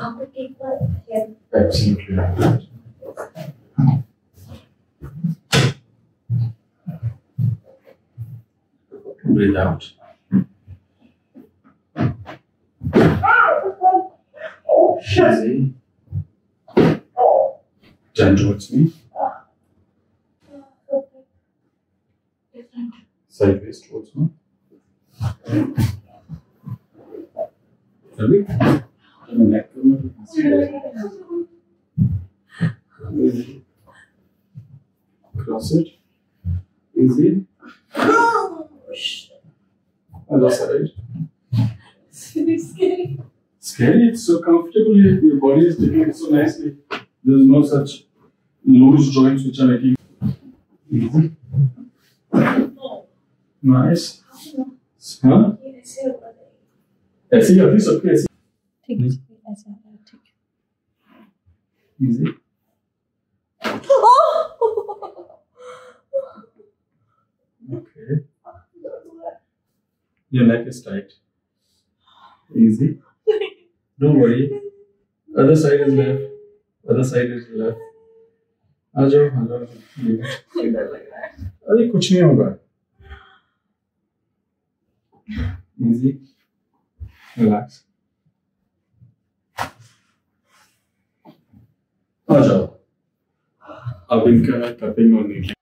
After take my. Absolutely. Breathe out. Easy. Turn towards me. Different. Sideways towards me. Ready? Turn the neck to me. Easy. Cross it. Easy. Other side. It's really scary. Scary, it's so comfortable here. Your body is taking it so nicely. There's no such loose joints which are making easy. No. Nice. हाँ ये ऐसे होगा नहीं। ऐसे ही अभी सबके ऐसे ठीक है ऐसा ठीक easy. Okay. Your neck is tight. Easy. Don't worry. Other side is left. Other side is left. आ जाओ आ जाओ है अरे कुछ नहीं होगा इजी रिलैक्स आ जाओ अब इनका टपिंग होने की